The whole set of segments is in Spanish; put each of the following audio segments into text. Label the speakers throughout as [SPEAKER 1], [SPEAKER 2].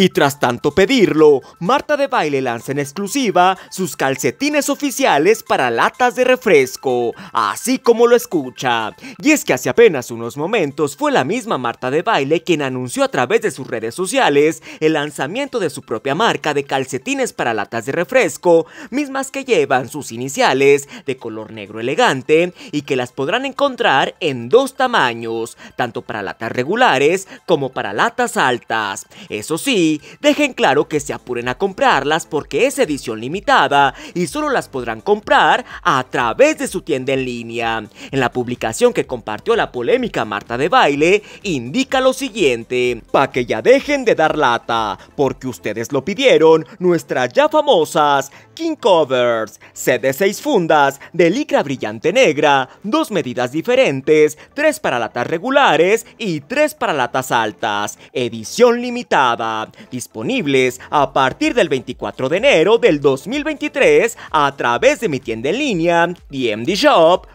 [SPEAKER 1] Y tras tanto pedirlo, Marta de Baile lanza en exclusiva sus calcetines oficiales para latas de refresco, así como lo escucha. Y es que hace apenas unos momentos fue la misma Marta de Baile quien anunció a través de sus redes sociales el lanzamiento de su propia marca de calcetines para latas de refresco, mismas que llevan sus iniciales de color negro elegante y que las podrán encontrar en dos tamaños, tanto para latas regulares como para latas altas. Eso sí, dejen claro que se apuren a comprarlas porque es edición limitada y solo las podrán comprar a través de su tienda en línea. En la publicación que compartió la polémica Marta de Baile, indica lo siguiente, pa' que ya dejen de dar lata, porque ustedes lo pidieron, nuestras ya famosas King Covers, set de 6 fundas de licra brillante negra, dos medidas diferentes, tres para latas regulares y tres para latas altas, edición limitada disponibles a partir del 24 de enero del 2023 a través de mi tienda en línea dmdshop.com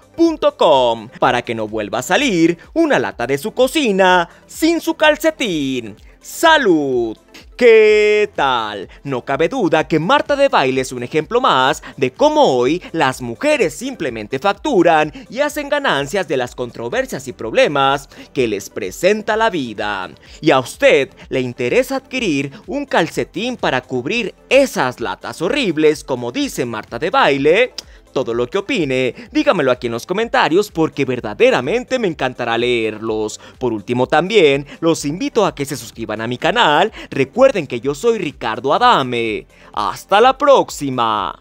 [SPEAKER 1] para que no vuelva a salir una lata de su cocina sin su calcetín. ¡Salud! ¿Qué tal? No cabe duda que Marta de Baile es un ejemplo más de cómo hoy las mujeres simplemente facturan y hacen ganancias de las controversias y problemas que les presenta la vida. ¿Y a usted le interesa adquirir un calcetín para cubrir esas latas horribles como dice Marta de Baile? Todo lo que opine, dígamelo aquí en los comentarios porque verdaderamente me encantará leerlos. Por último también, los invito a que se suscriban a mi canal, recuerden que yo soy Ricardo Adame. ¡Hasta la próxima!